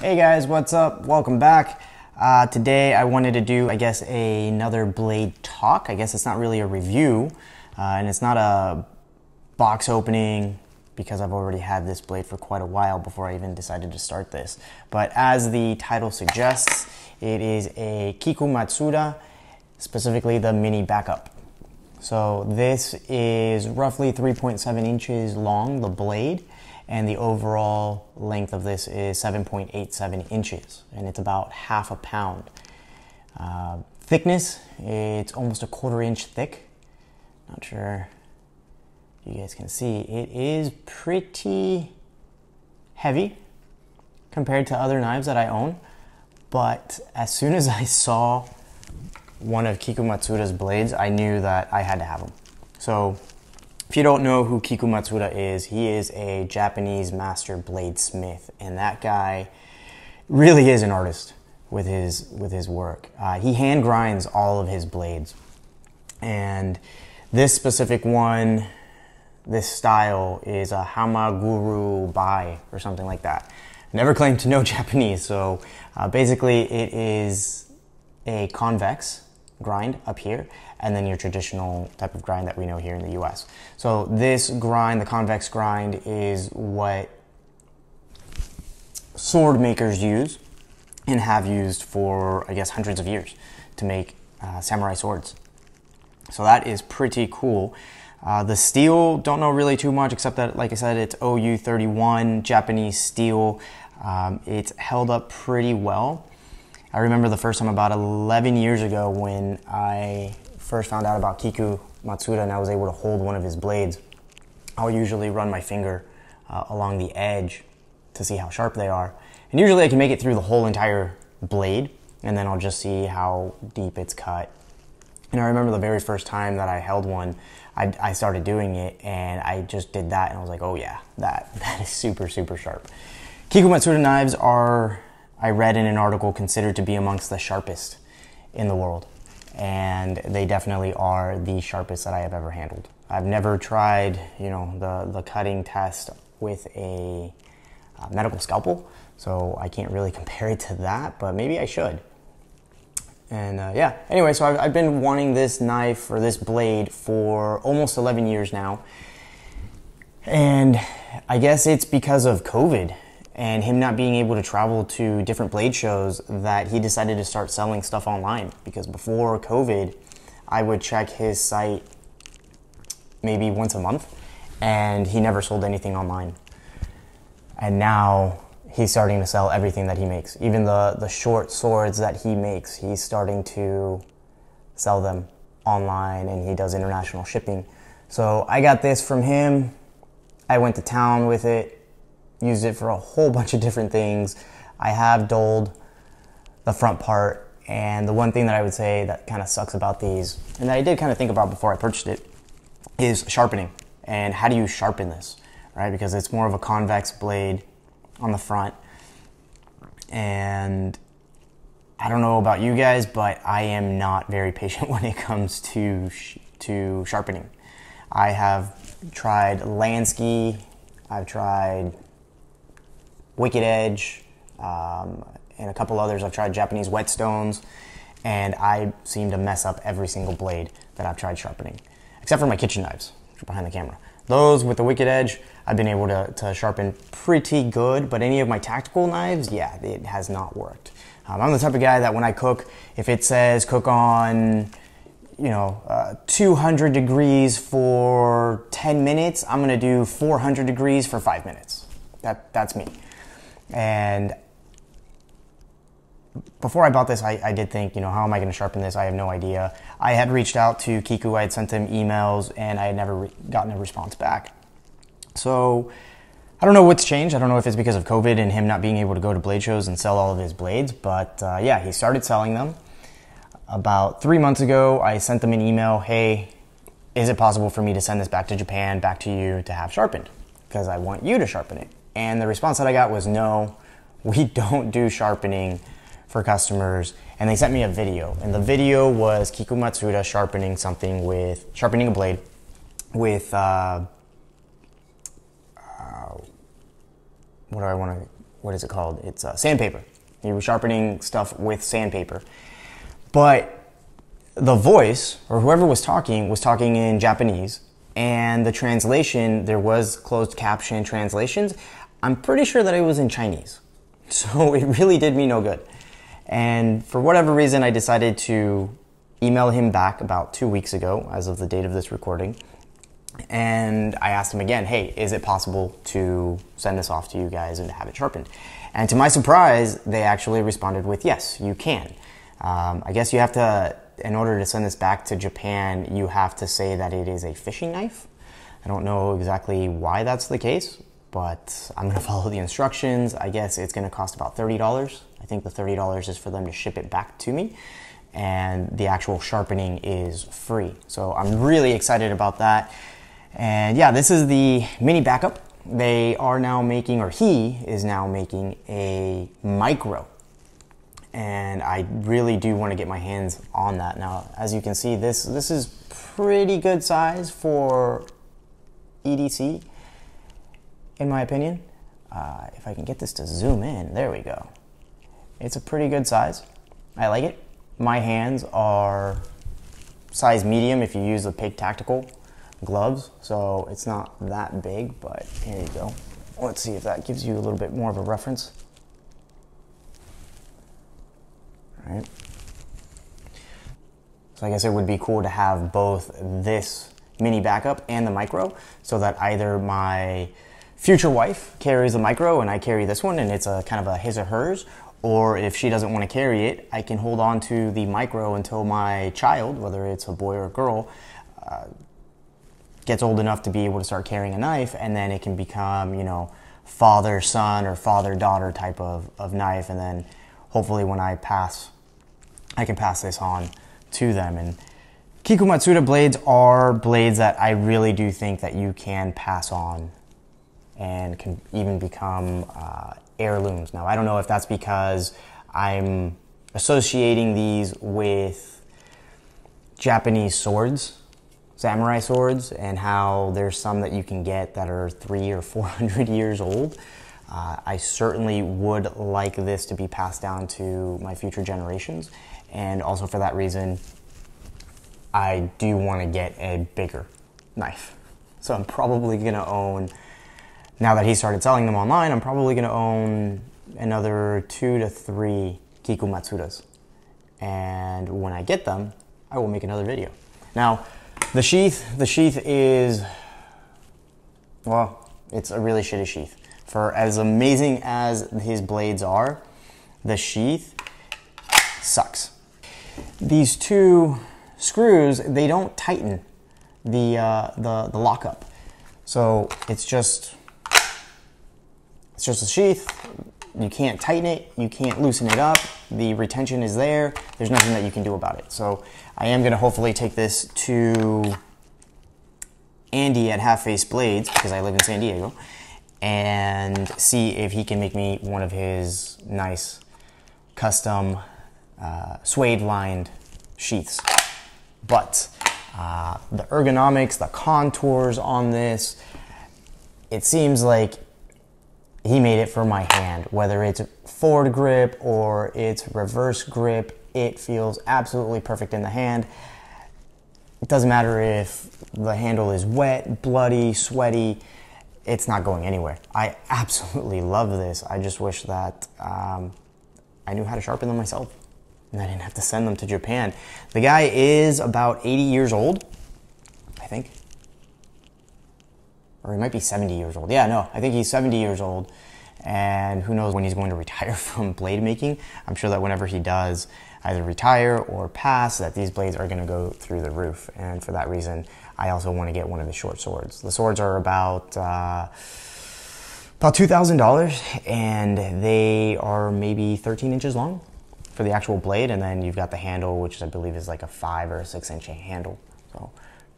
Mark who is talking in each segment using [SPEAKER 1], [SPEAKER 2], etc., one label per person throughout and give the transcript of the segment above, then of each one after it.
[SPEAKER 1] Hey guys, what's up? Welcome back. Uh, today I wanted to do, I guess, a, another blade talk. I guess it's not really a review, uh, and it's not a box opening because I've already had this blade for quite a while before I even decided to start this. But as the title suggests, it is a Kiku Matsuda, specifically the mini backup. So this is roughly 3.7 inches long, the blade, and the overall length of this is 7.87 inches, and it's about half a pound. Uh, thickness, it's almost a quarter inch thick. Not sure you guys can see. It is pretty heavy compared to other knives that I own, but as soon as I saw one of Kiku Matsuda's blades, I knew that I had to have them. So if you don't know who Kiku Matsuda is, he is a Japanese master bladesmith, and that guy really is an artist with his with his work. Uh, he hand grinds all of his blades, and this specific one, this style is a Hamaguru Bai or something like that. Never claimed to know Japanese, so uh, basically it is a convex grind up here and then your traditional type of grind that we know here in the US. So this grind, the convex grind, is what sword makers use and have used for, I guess, hundreds of years to make uh, samurai swords. So that is pretty cool. Uh, the steel, don't know really too much except that, like I said, it's OU31 Japanese steel. Um, it's held up pretty well. I remember the first time about 11 years ago when I first found out about Kiku Matsuda and I was able to hold one of his blades, I'll usually run my finger uh, along the edge to see how sharp they are. And usually I can make it through the whole entire blade and then I'll just see how deep it's cut. And I remember the very first time that I held one, I, I started doing it and I just did that and I was like, oh yeah, that, that is super, super sharp. Kiku Matsuda knives are, I read in an article, considered to be amongst the sharpest in the world and they definitely are the sharpest that I have ever handled. I've never tried, you know, the, the cutting test with a uh, medical scalpel, so I can't really compare it to that, but maybe I should. And uh, yeah, anyway, so I've, I've been wanting this knife or this blade for almost 11 years now. And I guess it's because of COVID and him not being able to travel to different blade shows that he decided to start selling stuff online. Because before covid i would check his site maybe once a month and he never sold anything online. And now he's starting to sell everything that he makes. Even the, the short swords that he makes he's starting to sell them online and he does international shipping. So i got this from him. I went to town with it used it for a whole bunch of different things. I have dulled the front part, and the one thing that I would say that kind of sucks about these, and that I did kind of think about before I purchased it, is sharpening. And how do you sharpen this, right? Because it's more of a convex blade on the front. And I don't know about you guys, but I am not very patient when it comes to sh- to sharpening. I have tried Lansky, I've tried Wicked Edge, um, and a couple others. I've tried Japanese whetstones, and I seem to mess up every single blade that I've tried sharpening, except for my kitchen knives, which are behind the camera. Those with the Wicked Edge, I've been able to, to sharpen pretty good, but any of my tactical knives, yeah, it has not worked. Um, I'm the type of guy that when I cook, if it says cook on you know, uh, 200 degrees for 10 minutes, I'm gonna do 400 degrees for five minutes. That, that's me. And before I bought this, I, I, did think, you know, how am I going to sharpen this? I have no idea. I had reached out to Kiku, I had sent him emails, and I had never re- gotten a response back. So I don't know what's changed. I don't know if it's because of COVID and him not being able to go to blade shows and sell all of his blades, but uh, yeah, he started selling them. About three months ago, I sent them an email hey, is it possible for me to send this back to Japan, back to you to have sharpened? Because I want you to sharpen it. And the response that I got was no, we don't do sharpening for customers. And they sent me a video. And the video was Kiku Matsuda sharpening something with, sharpening a blade with, uh, uh, what do I want to what is it called? It's uh, sandpaper. He was sharpening stuff with sandpaper. But the voice, or whoever was talking, was talking in Japanese. And the translation, there was closed caption translations. I'm pretty sure that it was in Chinese. So it really did me no good. And for whatever reason, I decided to email him back about two weeks ago, as of the date of this recording. And I asked him again, hey, is it possible to send this off to you guys and have it sharpened? And to my surprise, they actually responded with, yes, you can. Um, I guess you have to, in order to send this back to Japan, you have to say that it is a fishing knife. I don't know exactly why that's the case, but I'm gonna follow the instructions. I guess it's gonna cost about $30. I think the $30 is for them to ship it back to me, and the actual sharpening is free. So I'm really excited about that. And yeah, this is the mini backup. They are now making, or he is now making a micro. And I really do want to get my hands on that. Now, as you can see, this, this is pretty good size for EDC, in my opinion. Uh, if I can get this to zoom in, there we go. It's a pretty good size. I like it. My hands are size medium if you use the Pig Tactical gloves, so it's not that big, but here you go. Let's see if that gives you a little bit more of a reference. All right. So I guess it would be cool to have both this mini backup and the micro so that either my future wife carries the micro and I carry this one and it's a kind of a his or hers or if she doesn't want to carry it, I can hold on to the micro until my child, whether it's a boy or a girl, uh, gets old enough to be able to start carrying a knife, and then it can become, you know, father son or father daughter type of, of knife. And then hopefully when I pass, I can pass this on to them. And Kiku Matsuda blades are blades that I really do think that you can pass on and can even become uh, heirlooms. Now, I don't know if that's because I'm associating these with Japanese swords samurai swords and how there's some that you can get that are three or four hundred years old. Uh, I certainly would like this to be passed down to my future generations, and also for that reason, I do want to get a bigger knife. So I'm probably gonna own, now that he started selling them online, I'm probably gonna own another two to three Kiku Matsudas. And when I get them, I will make another video. Now, the sheath, the sheath is, well, it's a really shitty sheath. For as amazing as his blades are, the sheath sucks. These two screws, they don't tighten the, uh, the, the lockup. So it's just, it's just a sheath. You can't tighten it, you can't loosen it up. The retention is there. There's nothing that you can do about it. So I am going to hopefully take this to Andy at Half Face Blades because I live in San Diego and see if he can make me one of his nice custom uh, suede lined sheaths. But uh, the ergonomics, the contours on this, it seems like he made it for my hand, whether it's forward grip or it's reverse grip, it feels absolutely perfect in the hand. It doesn't matter if the handle is wet, bloody, sweaty, it's not going anywhere. I absolutely love this. I just wish that um, I knew how to sharpen them myself and I didn't have to send them to Japan. The guy is about 80 years old, I think or he might be 70 years old. Yeah, no, I think he's 70 years old. And who knows when he's going to retire from blade making. I'm sure that whenever he does either retire or pass, that these blades are going to go through the roof. And for that reason, I also want to get one of the short swords. The swords are about uh, about two thousand dollars, and they are maybe 13 inches long for the actual blade. And then you've got the handle, which I believe is like a five or a six inch handle. So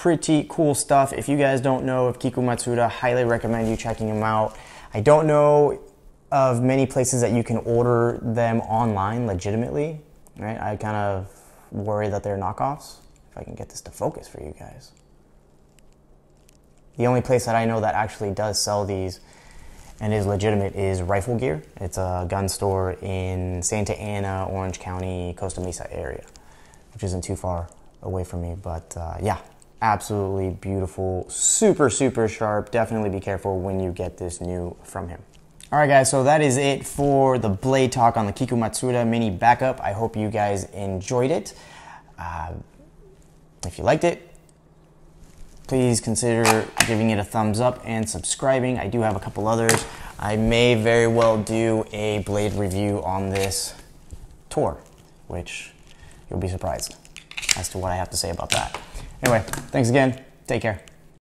[SPEAKER 1] pretty cool stuff. If you guys don't know of Kiku Matsuda, highly recommend you checking them out. I don't know of many places that you can order them online legitimately, right? I kind of worry that they're knockoffs. If I can get this to focus for you guys. The only place that I know that actually does sell these and is legitimate is Rifle Gear. It's a gun store in Santa Ana, Orange County, Costa Mesa area, which isn't too far away from me. But uh, yeah, absolutely beautiful, super, super sharp. Definitely be careful when you get this new from him. All right, guys, so that is it for the blade talk on the Kiku Matsuda mini backup. I hope you guys enjoyed it. Uh, if you liked it, please consider giving it a thumbs up and subscribing. I do have a couple others. I may very well do a blade review on this tour, which you'll be surprised as to what I have to say about that. Anyway, thanks again. Take care.